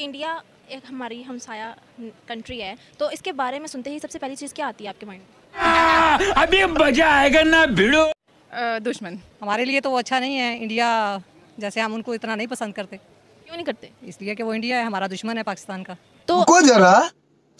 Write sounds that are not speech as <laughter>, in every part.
India एक हमारी हमसाया country है तो इसके बारे में सुनते ही सबसे पहली चीज़ क्या आती है आपके माइंड में? अभी मज़ा आएगा ना भिड़ो। दुश्मन। हमारे लिए तो वो अच्छा नहीं है इंडिया जैसे हम उनको इतना नहीं पसंद करते। क्यों नहीं करते? इसलिए कि वो इंडिया है हमारा दुश्मन है पाकिस्तान का। तो जरा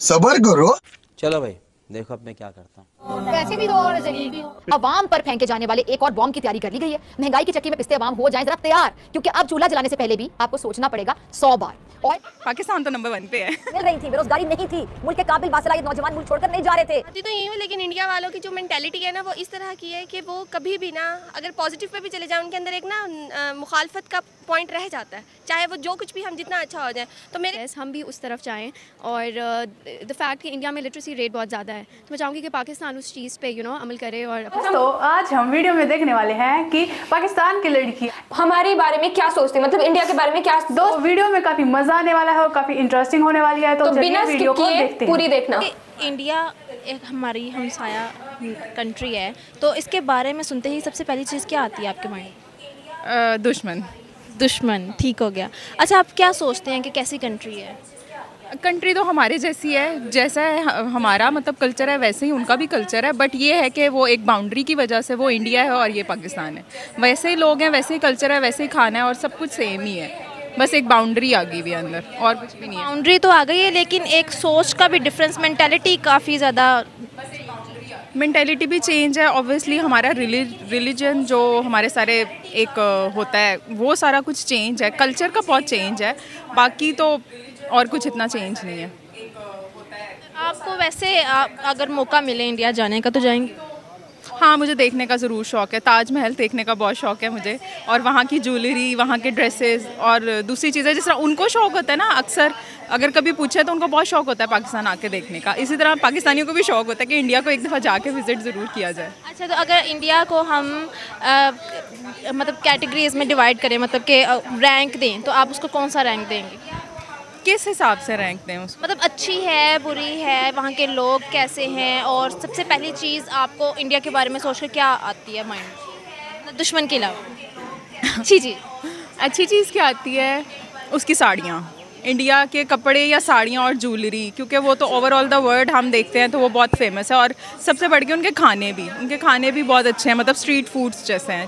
सबर करो। चलो भाई देखो अब मैं क्या करता हूँ। पैसे भी दो और जलील भी अवाम पर फेंके जाने वाले एक और बॉम्ब की तैयारी कर ली गई है। महँगाई की चक्की में पिसते अवाम हो जाए जरा तैयार क्योंकि अब चूल्हा जलाने से पहले भी आपको सोचना पड़ेगा सौ बार। और पाकिस्तान तो नंबर वन पे है। मिल रही थी बेरोजगारी नहीं थी। मुल्क के काबिल बासलाहित नौजवान मुल्क छोड़कर नहीं जा रहे थे। तो यही हूँ लेकिन इंडिया वालों की जो मेंटेलिटी है ना वो इस तरह की है कि वो कभी भी ना अगर पॉजिटिव पे भी चले जाए उनके अंदर एक ना मुखालफत का पॉइंट रह जाता है। चाहे वो जो कुछ भी हम जितना अच्छा हो जाए तो मेरे yes, हम भी उस तरफ़ जाएँ। और द फैक्ट कि इंडिया में लिटरेसी रेट बहुत ज़्यादा है तो मैं चाहूँगी कि पाकिस्तान उस चीज़ पे यू नो अमल करे और तो आज हम वीडियो में देखने वाले हैं कि पाकिस्तान की लड़की हमारे बारे में क्या सोचते हैं? मतलब इंडिया के बारे में क्या दो वीडियो में काफ़ी मज़ा आने वाला है और काफ़ी इंटरेस्टिंग होने वाली है तो, चलिए वीडियो को देखते हैं। देखना। इंडिया एक हमारी हमसाया कंट्री है तो इसके बारे में सुनते ही सबसे पहली चीज़ क्या आती है आपके माइंड दुश्मन। दुश्मन ठीक हो गया। अच्छा आप क्या सोचते हैं कि कैसी कंट्री है? कंट्री तो हमारे जैसी है, जैसा है हमारा मतलब कल्चर है, वैसे ही उनका भी कल्चर है बट ये है कि वो एक बाउंड्री की वजह से वो इंडिया है और ये पाकिस्तान है। वैसे ही लोग हैं, वैसे ही कल्चर है, वैसे ही खाना है और सब कुछ सेम ही है। बस एक बाउंड्री आ गई हुई अंदर, और कुछ भी नहीं बाउंड्री तो आ गई है, लेकिन एक सोच का भी डिफरेंस मैंटेलिटी काफ़ी ज़्यादा मेंटेलिटी भी चेंज है ऑब्वियसली हमारा रिलीजन जो हमारे सारे एक होता है वो सारा कुछ चेंज है कल्चर का बहुत चेंज है बाकी तो और कुछ इतना चेंज नहीं है। आपको वैसे आ, अगर मौका मिले इंडिया जाने का तो जाएँगे? हाँ मुझे देखने का ज़रूर शौक है। ताजमहल देखने का बहुत शौक है मुझे। और वहाँ की ज्वेलरी वहाँ के ड्रेसेस और दूसरी चीज़ें जिस तरह उनको शौक होता है ना अक्सर अगर कभी पूछे तो उनको बहुत शौक होता है पाकिस्तान आके देखने का। इसी तरह पाकिस्तानियों को भी शौक होता है कि इंडिया को एक दफ़ा जाके विज़िट ज़रूर किया जाए। अच्छा तो अगर इंडिया को हम आ, मतलब कैटेगरीज में डिवाइड करें मतलब कि रैंक दें तो आप उसको कौन सा रैंक देंगे? किस हिसाब से रैंक दें उसको? मतलब अच्छी है बुरी है वहाँ के लोग कैसे हैं? और सबसे पहली चीज़ आपको इंडिया के बारे में सोचकर क्या आती है माइंड दुश्मन के अलावा। <laughs> अच्छी चीज़ अच्छी चीज़ क्या आती है? उसकी साड़ियाँ। इंडिया के कपड़े या साड़ियाँ और ज्वेलरी क्योंकि वो तो ओवरऑल द वर्ल्ड हम देखते हैं तो वो बहुत फ़ेमस है। और सबसे बढ़ के उनके खाने भी। उनके खाने भी बहुत अच्छे हैं मतलब स्ट्रीट फूड्स जैसे हैं।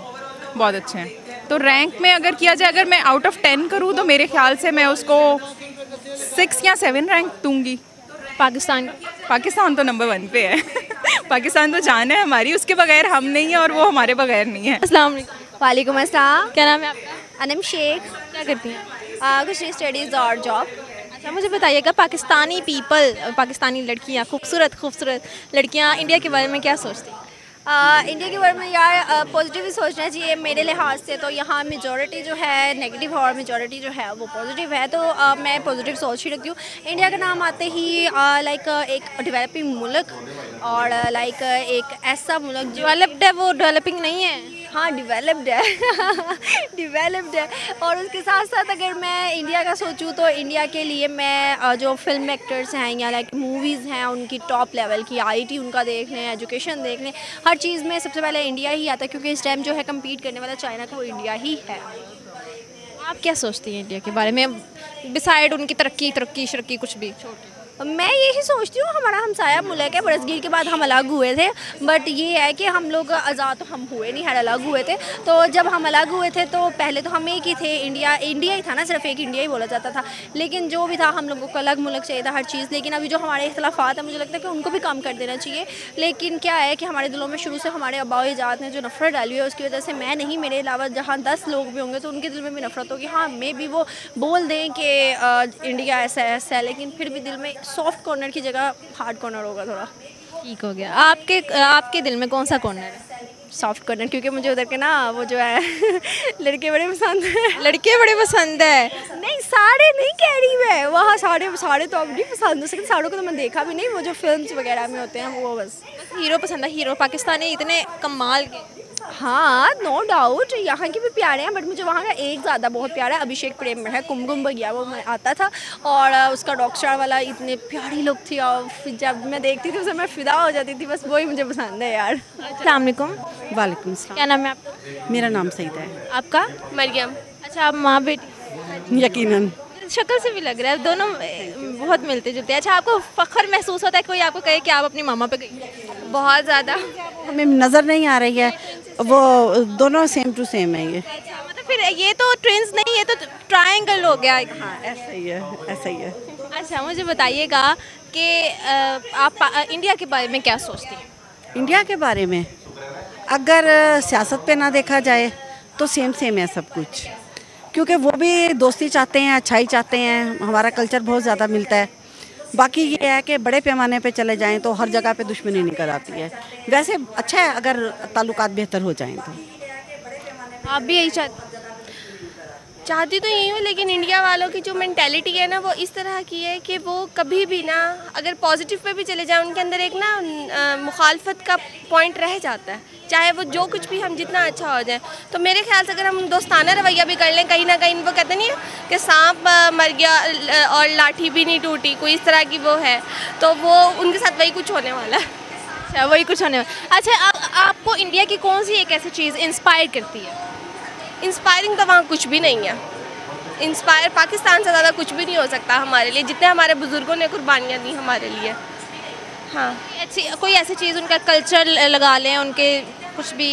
बहुत अच्छे हैं। तो रैंक में अगर किया जाए अगर मैं आउट ऑफ़ टेन करूँ तो मेरे ख्याल से मैं उसको सिक्स या सेवन रैंक दूँगी। पाकिस्तान। पाकिस्तान तो नंबर वन पे है। पाकिस्तान तो जान है हमारी उसके बगैर हम नहीं है और वो हमारे बगैर नहीं है। अस्सलाम वालेकुम। अस्सलाम। क्या नाम है आपका? अनम शेख। क्या करती हैं? कुछ स्टडीज़ और जॉब अच्छा मुझे बताइएगा पाकिस्तानी पीपल पाकिस्तानी लड़कियाँ खूबसूरत खूबसूरत लड़कियाँ इंडिया के बारे में क्या सोचती हैं? इंडिया के बारे में यार पॉजिटिव ही सोचना चाहिए मेरे लिहाज से तो। यहाँ मेजॉरिटी जो है नेगेटिव है और मेजोरिटी जो है वो पॉजिटिव है। तो आ, मैं पॉजिटिव सोच ही रखती हूँ। इंडिया का नाम आते ही लाइक एक डेवलपिंग मुल्क और लाइक एक ऐसा मुल्क जो डेवलप्ड है वो डेवलपिंग नहीं है। हाँ डिवेलप्ड है। <laughs> डिवेलप्ड है। और उसके साथ साथ अगर मैं इंडिया का सोचूँ तो इंडिया के लिए मैं जो फ़िल्म एक्टर्स हैं या लाइक मूवीज़ हैं, उनकी टॉप लेवल की आईटी उनका देख लें एजुकेशन देख लें, हर चीज़ में सबसे पहले इंडिया ही आता है, क्योंकि इस टाइम जो है कम्पीट करने वाला चाइना का वो इंडिया ही है। आप क्या सोचती हैं इंडिया के बारे में? बिसाइड उनकी तरक्की तरक्की, शरक्की, कुछ भी। मैं यही सोचती हूँ, हमारा हमसाया मुल्क है, बरसगीर के बाद हम अलग हुए थे। बट ये है कि हम लोग आज़ाद तो हम हुए नहीं है अलग हुए थे। तो जब हम अलग हुए थे तो पहले तो हम एक ही थे, इंडिया इंडिया ही था ना, सिर्फ़ एक इंडिया ही बोला जाता था। लेकिन जो भी था, हम लोगों को अलग मुल्क चाहिए था, हर चीज़। लेकिन अभी जो हमारे इख्तलाफात है, मुझे लगता है कि उनको भी कम कर देना चाहिए। लेकिन क्या है कि हमारे दिलों में शुरू से हमारे अबाव ईजाद ने जो नफ़रत डाली है, उसकी वजह से मैं नहीं, मेरे अलावा जहाँ दस लोग भी होंगे तो उनके दिल में भी नफ़रत होगी। हाँ मे भी वो बोल दें कि इंडिया ऐसा ऐसा है, लेकिन फिर भी दिल में सॉफ्ट कॉर्नर की जगह हार्ड कॉर्नर होगा थोड़ा। ठीक हो गया। आपके आपके दिल में कौन सा कॉर्नर है? सॉफ्ट कॉर्नर क्योंकि मुझे उधर के ना वो जो है <laughs> लड़के बड़े पसंद हैं। लड़के बड़े पसंद है? नहीं सारे नहीं कह रही मैं। वहाँ सारे सारे तो अब नहीं पसंद हो सकते सारों को तो मैं देखा भी नहीं। वो जो फिल्म्स वगैरह में होते हैं वो बस। हीरो पसंद है। हीरो पाकिस्तानी इतने कमाल के। हाँ नो डाउट यहाँ के भी प्यारे हैं बट मुझे वहाँ का एक ज़्यादा बहुत प्यारा है अभिषेक प्रेम में है कुमकुम बगिया वो मैं आता था और उसका डॉग स्टार वाला इतने प्यारी लुक थी और जब मैं देखती थी उसे मैं फिदा हो जाती थी बस वही मुझे पसंद है यार। अलैक्म वालेकुम क्या नाम है आपका? मेरा नाम सईद है। आपका? मरियम। अच्छा आप माँ बेटी? यकीनन। शक्ल से भी लग रहा है दोनों बहुत मिलते जुलते हैं। अच्छा आपको फख्र महसूस होता है कोई आपको कहे कि आप अपनी मामा पे गई? बहुत ज़्यादा। हमें नज़र नहीं आ रही है। वो दोनों सेम टू सेम है ये। मतलब फिर ये तो ट्विंस नहीं ये तो ट्रायंगल हो गया। हाँ ऐसा ही है ऐसा ही है। अच्छा मुझे बताइएगा कि आप इंडिया के बारे में क्या सोचती हैं? इंडिया के बारे में? अगर सियासत पे ना देखा जाए तो सेम सेम है सब कुछ। क्योंकि वो भी दोस्ती चाहते हैं अच्छाई चाहते हैं हमारा कल्चर बहुत ज़्यादा मिलता है। बाकी ये है कि बड़े पैमाने पे चले जाएँ तो हर जगह पे दुश्मनी निकल आती है। वैसे अच्छा है अगर ताल्लुकात बेहतर हो जाएँ तो। आप भी यही चाहते चाहती तो यही हूँ लेकिन इंडिया वालों की जो मैंटेलिटी है ना वो इस तरह की है कि वो कभी भी ना अगर पॉजिटिव पे भी चले जाएँ उनके अंदर एक ना मुखालफत का पॉइंट रह जाता है। चाहे वो जो कुछ भी हम जितना अच्छा हो जाए। तो मेरे ख्याल से अगर हम दोस्ताना रवैया भी कर लें कहीं ना कहीं वो कहते नहीं है कि सांप मर गया और लाठी भी नहीं टूटी कोई इस तरह की वो है। तो वो उनके साथ वही कुछ होने वाला है। अच्छा वही कुछ होने वाला। अच्छा आप, आपको इंडिया की कौन सी एक ऐसी चीज़ इंस्पायर करती है? इंस्पायरिंग तो वहाँ कुछ भी नहीं है। इंस्पायर पाकिस्तान से ज़्यादा कुछ भी नहीं हो सकता हमारे लिए जितने हमारे बुज़ुर्गों ने कुर्बानियाँ दी हमारे लिए। हाँ। अच्छी कोई ऐसी चीज़ उनका कल्चर लगा लें उनके कुछ भी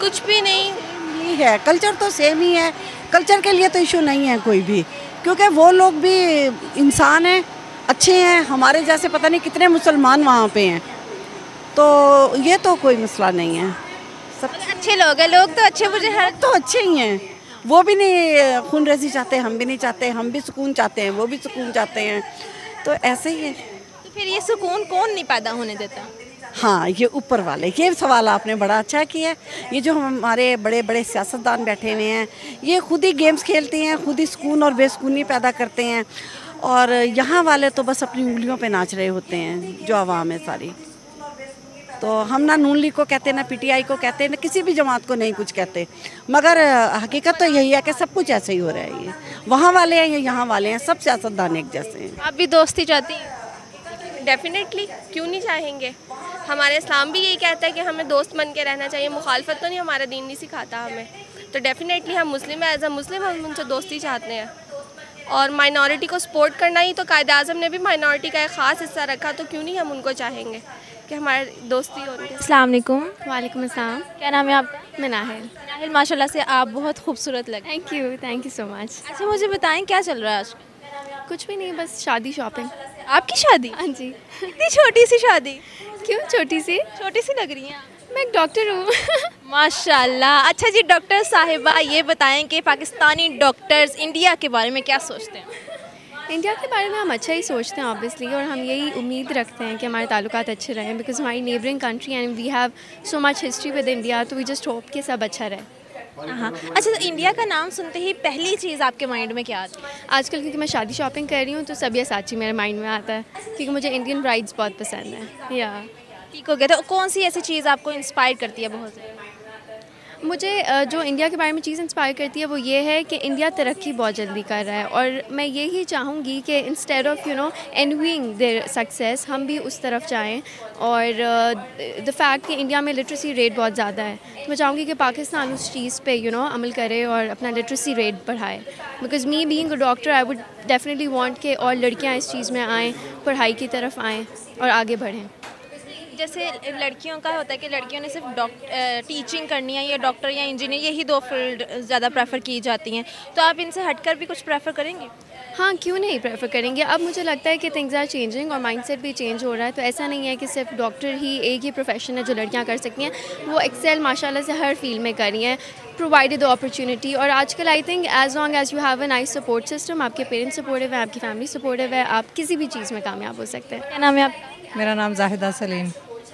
कुछ भी नहीं। ही है। कल्चर तो सेम ही है। कल्चर के लिए तो इशू नहीं है कोई भी। क्योंकि वो लोग भी इंसान हैं अच्छे हैं हमारे जैसे पता नहीं कितने मुसलमान वहाँ पे हैं। तो ये तो कोई मसला नहीं है। सब अच्छे लोग हैं लोग तो अच्छे मुझे हर तो अच्छे ही हैं। वो भी नहीं खून रेजी चाहते हम भी नहीं चाहते हम भी सुकून चाहते हैं वो भी सुकून चाहते हैं। तो ऐसे ही है। तो फिर ये सुकून कौन नहीं पैदा होने देता? हाँ ये ऊपर वाले। ये सवाल आपने बड़ा अच्छा किया। है ये जो हमारे बड़े बड़े सियासतदान बैठे हुए हैं ये खुद ही गेम्स खेलते हैं खुद ही सुकून और बेसकूनी पैदा करते हैं। और यहाँ वाले तो बस अपनी उंगलियों पे नाच रहे होते हैं जो आवाम है सारी। तो हम ना नून लीग को कहते, ना पीटीआई को कहते, ना किसी भी जमात को नहीं कुछ कहते। मगर हकीकत तो यही है कि सब कुछ ऐसे ही हो रहा है ये। वहाँ वाले हैं या यहाँ वाले हैं, सब सियासतदान एक जैसे हैं। आप भी दोस्ती चाहती डेफिनेटली क्यों नहीं चाहेंगे? हमारे इस्लाम भी यही कहता है कि हमें दोस्त बन के रहना चाहिए। मुखालफत तो नहीं हमारा दीन नहीं सिखाता हमें। तो डेफिनेटली हम मुस्लिम एज अ मुस्लिम हम उनसे दोस्ती चाहते हैं। और माइनॉरिटी को सपोर्ट करना ही तो कायद अजम ने भी माइनॉरिटी का एक ख़ास हिस्सा रखा तो क्यों नहीं हम उनको चाहेंगे? कि हमारी दोस्ती हो उनके साथ। अस्सलाम वालेकुम। वालेकुम अस्सलाम। क्या नाम है आपका? मैं नाहिल नाहिल माशाल्लाह से आप बहुत खूबसूरत लग thank you thank you so much अच्छा मुझे बताएँ क्या चल रहा है आज? कुछ भी नहीं बस शादी शॉपिंग आपकी शादी? हाँ जी। इतनी छोटी सी शादी? क्यों छोटी सी? छोटी सी लग रही है। मैं एक डॉक्टर हूँ। <laughs> माशाल्लाह। अच्छा जी डॉक्टर साहिबा ये बताएँ कि पाकिस्तानी डॉक्टर्स इंडिया के बारे में क्या सोचते हैं? इंडिया के बारे में हम अच्छा ही सोचते हैं ऑब्वियसली और हम यही उम्मीद रखते हैं कि हमारे ताल्लुक अच्छे रहें बिकॉज़ हमारी neighbouring country and we have so much history with India तो वी जस्ट होप कि सब अच्छा रहे। हाँ। अच्छा तो इंडिया का नाम सुनते ही पहली चीज़ आपके माइंड में क्या आती? है आजकल क्योंकि मैं शादी शॉपिंग कर रही हूँ तो सबिया साची मेरे माइंड में आता है क्योंकि मुझे इंडियन ब्राइड्स बहुत पसंद है। या ठीक हो गया तो कौन सी ऐसी चीज़ आपको इंस्पायर करती है बहुत? मुझे जो इंडिया के बारे में चीज़ इंस्पायर करती है वो ये है कि इंडिया तरक्की बहुत जल्दी कर रहा है और मैं यही चाहूँगी कि instead of you know envying their success हम भी उस तरफ़ जाएँ और द फैक्ट कि इंडिया में लिटरेसी रेट बहुत ज़्यादा है तो मैं चाहूँगी कि पाकिस्तान उस चीज़ पे यू नो अमल करे और अपना लिटरेसी रेट बढ़ाए। Because me being a doctor I would definitely want के और लड़कियाँ इस चीज़ में आएँ, पढ़ाई की तरफ़ आएँ और आगे बढ़ें। जैसे लड़कियों का होता है कि लड़कियों ने सिर्फ़ डॉक्टर टीचिंग करनी है या डॉक्टर या इंजीनियर यही दो फ़ील्ड ज़्यादा प्रेफर की जाती हैं। तो आप इनसे हटकर भी कुछ प्रेफर करेंगे? हाँ क्यों नहीं प्रेफर करेंगे? अब मुझे लगता है कि थिंग्स आर चेंजिंग और माइंडसेट भी चेंज हो रहा है तो ऐसा नहीं है कि सिर्फ़ डॉक्टर ही एक ही प्रोफेशन है जो लड़कियाँ कर सकती हैं। वो एक्सेल माशाल्लाह से हर फ़ील्ड में कर रही हैं प्रोवाइडेड अपॉर्चुनिटी और आजकल I think as long as you have a nice support system आपके पेरेंट्स सपोर्टिव है आपकी फैमिली सपोर्टिव है आप किसी भी चीज़ में कामयाब हो सकते हैं। क्या नाम है आप मेरा नाम जाहिदा सलीम।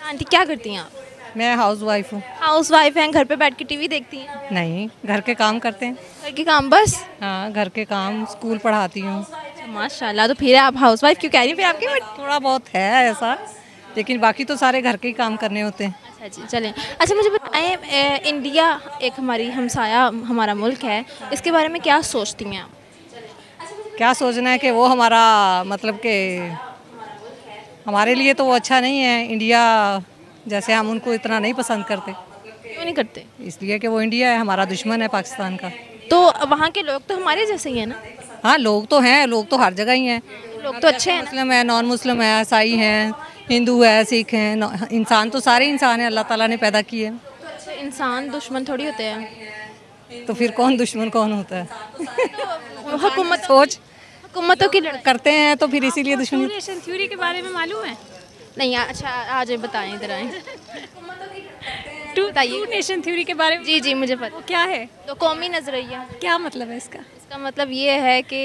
आंटी क्या करती हैं आप? मैं हाउस वाइफ हूँ। हाउस वाइफ हैं घर पे बैठ के टीवी देखती हैं? नहीं घर के काम करते हैं। घर के काम बस? हाँ घर के काम स्कूल पढ़ाती हूँ। अच्छा, माशाल्लाह तो फिर आप हाउस वाइफ क्यों कह रही हैं फिर आपके? बट थोड़ा बहुत है ऐसा लेकिन बाकी तो सारे घर के ही काम करने होते हैं। अच्छा जी चलें। अच्छा मुझे बताएँ इंडिया एक हमारी हमसाया हमारा मुल्क है इसके बारे में क्या सोचती हैं आप? क्या सोचना है कि वो हमारा मतलब कि हमारे लिए तो वो अच्छा नहीं है इंडिया जैसे हम उनको इतना नहीं पसंद करते। क्यों नहीं करते? इसलिए कि वो इंडिया है हमारा दुश्मन है पाकिस्तान का। तो वहाँ के लोग तो हमारे जैसे ही हैं ना? हाँ लोग तो हैं लोग तो हर जगह ही हैं। लोग तो अच्छे हैं मुस्लिम है नॉन मुस्लिम है ईसाई हैं हिंदू है सिख हैं इंसान तो सारे इंसान हैं अल्लाह ताला ने पैदा किए। हैं तो इंसान दुश्मन थोड़ी होते हैं। तो फिर कौन दुश्मन कौन होता है? हुकूमत सोच। हुकूमतों की करते हैं तो फिर इसीलिए दुश्मनी नेशन थ्योरी के बारे में मालूम है? नहीं अच्छा आज बताएँ इधर आए। <laughs> टू टू नेशन थ्योरी के बारे में जी जी मुझे पता। क्या है? तो कौमी नज़रिया क्या मतलब है इसका? इसका मतलब ये है कि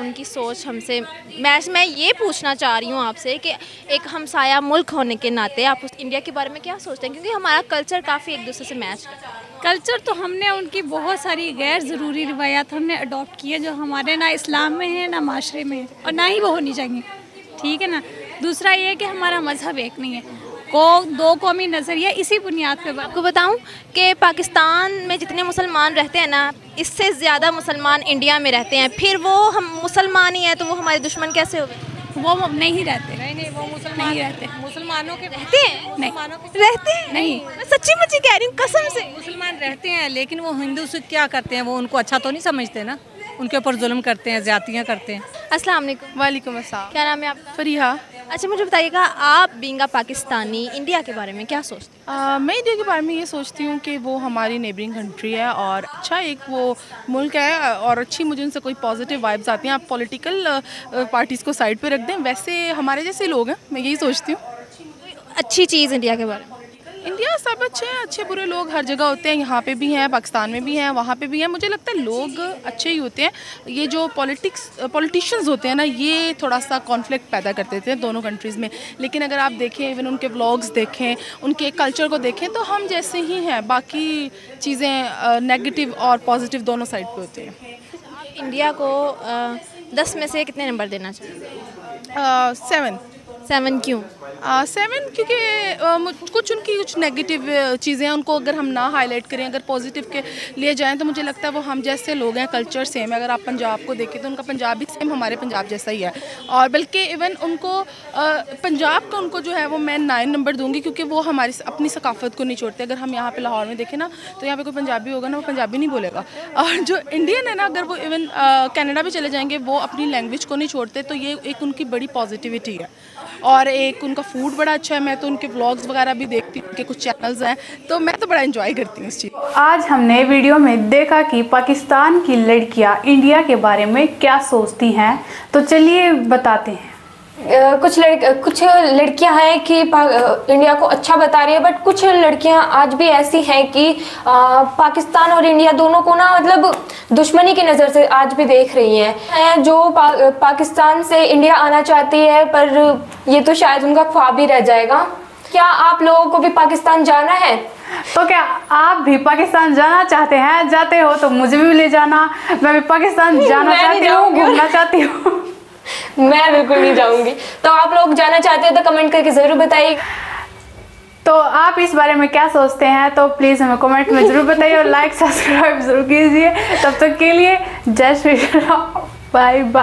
उनकी सोच हमसे मैं मैं ये पूछना चाह रही हूँ आपसे कि एक हमसाया मुल्क होने के नाते आप उस इंडिया के बारे में क्या सोचते हैं? क्योंकि हमारा कल्चर काफ़ी एक दूसरे से मैच करता है। कल्चर तो हमने उनकी बहुत सारी गैर ज़रूरी रवायात हमने अडॉप्ट की है जो हमारे ना इस्लाम में है ना माशरे में है और ना ही वो होनी चाहिए। ठीक है ना? दूसरा ये है कि हमारा मज़हब एक नहीं है। को दो कौमी नज़रिया इसी बुनियाद पे आपको बताऊँ कि पाकिस्तान में जितने मुसलमान रहते हैं ना इससे ज़्यादा मुसलमान इंडिया में रहते हैं। फिर वो हम मुसलमान ही हैं तो वो हमारे दुश्मन कैसे हो गए? वो नहीं रहते। नहीं नहीं वो मुसलमान नहीं रहते। मुसलमानों के रहते हैं? नहीं। रहते हैं? नहीं। मैं सच्ची मुच्ची कह रही हूँ कसम से। मुसलमान रहते हैं लेकिन वो हिंदू से क्या करते हैं वो उनको अच्छा तो नहीं समझते ना? उनके ऊपर जुल्म करते हैं ज्यातियाँ करते हैं। अस्सलाम वालेकुम। वालेकुम अस्सलाम। क्या नाम है आपका? फरीहा। अच्छा मुझे बताइएगा आप बींगा पाकिस्तानी इंडिया के बारे में क्या सोचते हैं? मैं इंडिया के बारे में ये सोचती हूँ कि वो हमारी नेबरिंग कंट्री है और अच्छा एक वो मुल्क है और अच्छी मुझे उनसे कोई पॉजिटिव वाइब्स आती हैं। आप पॉलिटिकल पार्टीज़ को साइड पे रख दें। वैसे हमारे जैसे लोग हैं मैं यही सोचती हूँ। अच्छी चीज़ इंडिया के बारे में। इंडिया सब अच्छे हैं अच्छे बुरे लोग हर जगह होते हैं यहाँ पे भी हैं पाकिस्तान में भी हैं वहाँ पे भी हैं। मुझे लगता है लोग अच्छे ही होते हैं। ये जो पॉलिटिक्स पॉलिटिशियंस होते हैं ना ये थोड़ा सा कॉन्फ्लिक्ट पैदा कर देते हैं दोनों कंट्रीज़ में। लेकिन अगर आप देखें इवन उनके व्लॉग्स देखें उनके कल्चर को देखें तो हम जैसे ही हैं बाकी चीज़ें नेगेटिव और पॉजिटिव दोनों साइड पर होते हैं। इंडिया को दस में से कितने नंबर देना चाहिए सेवन सेवन क्यों? सेवन क्योंकि कुछ उनकी कुछ नेगेटिव चीज़ें हैं, उनको अगर हम ना हाईलाइट करें, अगर पॉजिटिव के लिए जाएँ तो मुझे लगता है वो हम जैसे लोग हैं कल्चर सेम है। अगर आप पंजाब को देखें तो उनका पंजाब भी सेम हमारे पंजाब जैसा ही है। और बल्कि इवन उनको पंजाब का उनको जो है, वो मैं नाइन नंबर दूँगी, क्योंकि वो हमारी अपनी सकाफत को नहीं छोड़ते। अगर हम यहाँ पे लाहौर में देखें ना तो यहाँ पे कोई पंजाबी होगा ना, वो पंजाबी नहीं बोलेगा। और जो इंडियन है ना, अगर वो इवन कनाडा भी चले जाएँगे, वो अपनी लैंग्वेज को नहीं छोड़ते तो ये एक उनकी बड़ी पॉजिटिविटी है। और एक उनका फ़ूड बड़ा अच्छा है, मैं तो उनके ब्लॉग्स वगैरह भी देखती हूँ, उनके कुछ चैनल्स हैं तो मैं तो बड़ा इन्जॉय करती हूँ इस चीज़ आज हमने वीडियो में देखा कि पाकिस्तान की लड़कियाँ इंडिया के बारे में क्या सोचती हैं तो चलिए बताते हैं। कुछ लड़ कुछ लड़कियाँ हैं कि इंडिया को अच्छा बता रही है बट कुछ लड़कियाँ आज भी ऐसी हैं कि पाकिस्तान और इंडिया दोनों को ना मतलब दुश्मनी की नज़र से आज भी देख रही हैं। हैं जो पा, पाकिस्तान से इंडिया आना चाहती है पर ये तो शायद उनका ख्वाब ही रह जाएगा। क्या आप लोगों को भी पाकिस्तान जाना है? तो क्या आप भी पाकिस्तान जाना चाहते हैं? जाते हो तो मुझे भी ले जाना। मैं भी पाकिस्तान जाना चाहती हूँ घूमना चाहती हूँ। मैं बिल्कुल नहीं जाऊँगी। तो आप लोग जाना चाहते हो तो कमेंट करके ज़रूर बताइए। तो आप इस बारे में क्या सोचते हैं तो प्लीज़ हमें कमेंट में ज़रूर बताइए और लाइक सब्सक्राइब ज़रूर कीजिए। तब तक के लिए जय श्री राम। Bye bye